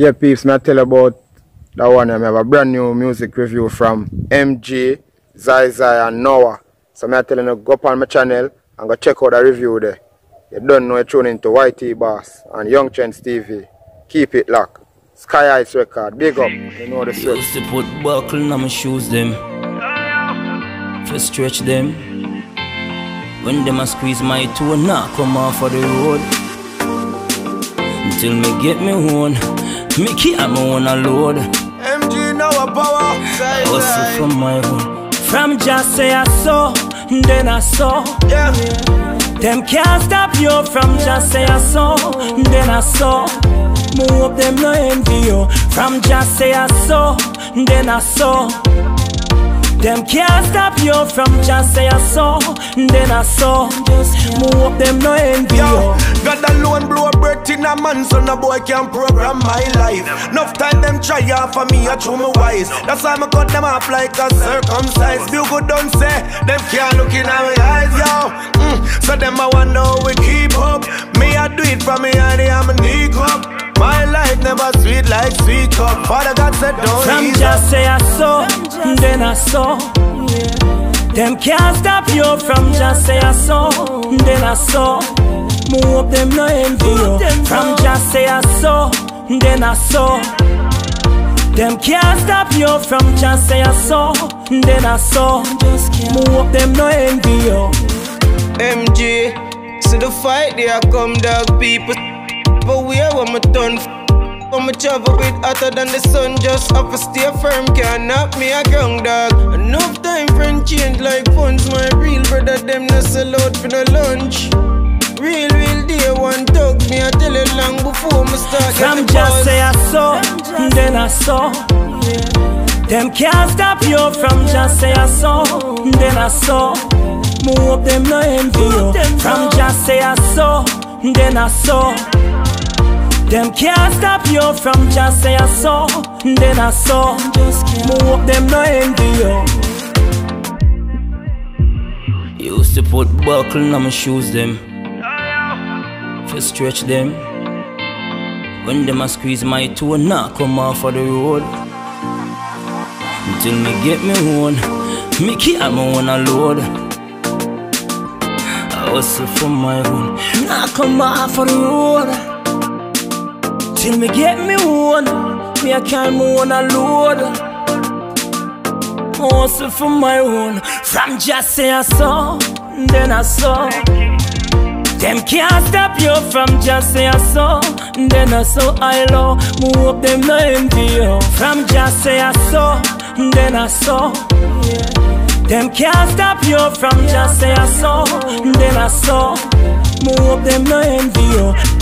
Yeah, peeps, me I tell about that one. I have a brand new music review from M-Gee, Zai Zai and Noah. So me I tell you, go up on my channel and go check out the review there. You don't know you're tuning into YT Boss and Youngtrenz TV. Keep it locked. Sky Ice Record, big up. You know the script. Used to put buckle on my shoes them To stretch them When them a squeeze my toe Nah come off of the road Until me get me one Keep my own a load M-Gee now a power. Hustle from my own From just say I saw Then I saw Yeah. Them can't stop you from just say I saw, then I saw. Move up them no envy you. From just say I saw, then I saw. Them can't stop you from just say I saw, then I saw. Move up them no envy Yo. God alone blow a breath in a man, so no boy can program my life. Enough time them try off for me, I true me wise. That's why me cut them off like a circumcised. Feel good, don't say them can't look in my eyes, yo. Mm, so them I wonder how we keep up. Me I do it from me and I'm a knee cup. My life never sweet like sweet cup. Father God said don't up. just say I saw, then I saw. Them can't stop you from just say I saw, then I saw. Move up them no envy you. From just say I saw, then I saw. Them can't stop you from just say I saw, then I saw. Move up them no envy you. M-Gee. So the fight there come dog people. But where when me done when me travel with hotter than the sun, just have to stay firm, can't knock me a ground dog. Enough time friend change like funds, my real brother them no sell out for the lunch. Real, real day one talk me I tell it long before me start From getting just buzz. say I saw, then I saw. Them can't stop you from just say I saw, then I saw. Move up them no envy you. From just say I saw, then I saw. Them can't stop you from just say I saw, then I saw. Move up them no envy you. Used to put buckle on my shoes them. To stretch them. When them a squeeze my toe Nah come off of the road. Until me get me one Me keep my own a load. I hustle for my own. Nah come off of the road Till me get me one Me carry my own a load hustle for my own. From just say I saw, then I saw. Them can't stop you from just say I saw, then I saw I low. Move up them no envy you. From just say I saw, then I saw. Them can't stop you from just say I saw, then I saw. Move up them no envy you.